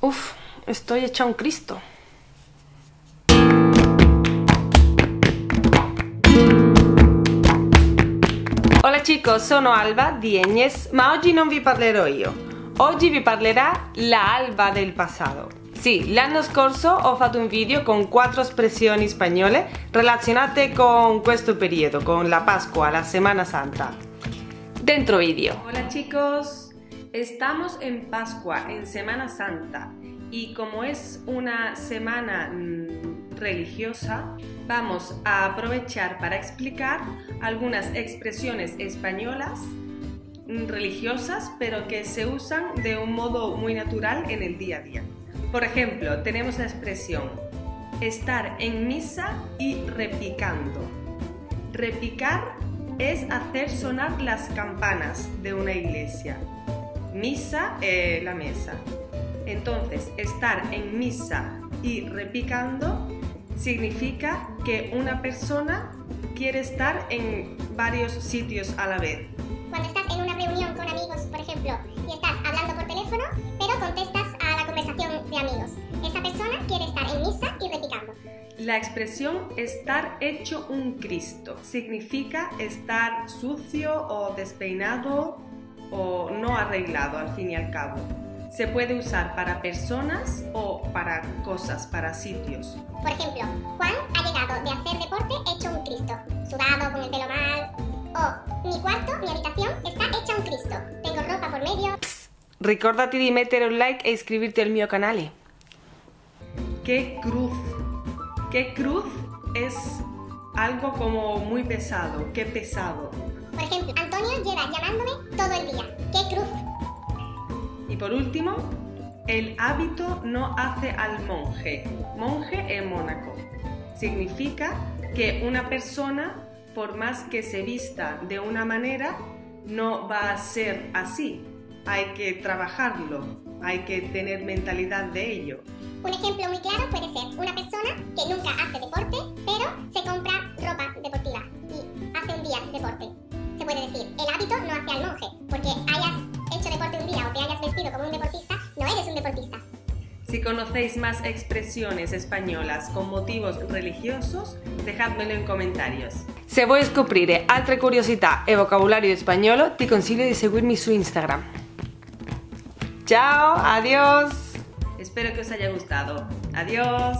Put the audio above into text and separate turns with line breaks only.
Uf, estoy hecha un Cristo. Hola chicos, sono Alba di Egnes, ma oggi non vi parlerò io. Oggi vi parlerà la Alba del passato. Sì, l'anno scorso ho fatto un video con quattro espressioni spagnole relazionate con questo periodo, con la Pascua, la Semana Santa. Dentro video. Hola chicos, estamos en Pascua, en Semana Santa, y como es una semana mm, religiosa, vamos a aprovechar para explicar algunas expresiones españolas mm, religiosas, pero que se usan de un modo muy natural en el día a día. Por ejemplo, tenemos la expresión estar en misa y repicando. Repicar es hacer sonar las campanas de una iglesia. Misa, eh, la mesa. Entonces, estar en misa y repicando significa que una persona quiere estar en varios sitios a la vez.
Cuando estás en una reunión con amigos, por ejemplo, y estás hablando por teléfono, pero contestas a la conversación de amigos. Esa persona quiere estar en misa y repicando.
La expresión estar hecho un Cristo significa estar sucio o despeinado o no arreglado al fin y al cabo. Se puede usar para personas o para cosas, para sitios.
Por ejemplo, Juan ha llegado de hacer deporte hecho un Cristo, sudado, con el pelo mal. O, mi cuarto, mi habitación está hecha un Cristo. Tengo ropa por medio.
Ricordati di mettere un like e iscriverti al mio canale. ¿Qué cruz? ¿Qué cruz es algo como muy pesado? ¿Qué pesado?
Antonio lleva llamándome todo el día. ¿Qué cruz?
Y por último, el hábito no hace al monje. Monje en Mónaco. Significa que una persona, por más que se vista de una manera, no va a ser así. Hay que trabajarlo, hay que tener mentalidad de ello.
Un ejemplo muy claro puede ser una persona que nunca hace deporte, pero se compra ropa deportista.
Si conocéis más expresiones españolas con motivos religiosos, dejadmelo en comentarios. Se vuoi scoprire altre curiosità e vocabolario spagnolo, ti consiglio di seguirmi su Instagram. Ciao, adiós. Espero que os haya gustado. Adiós.